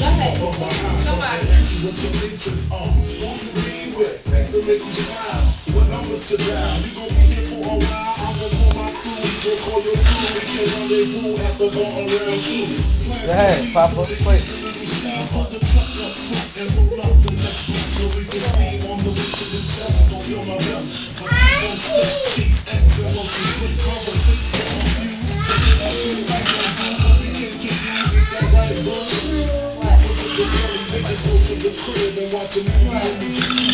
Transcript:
Okay. Somebody. Make you smile, I'm you. Go ahead, Let's go to the crib and watch a movie.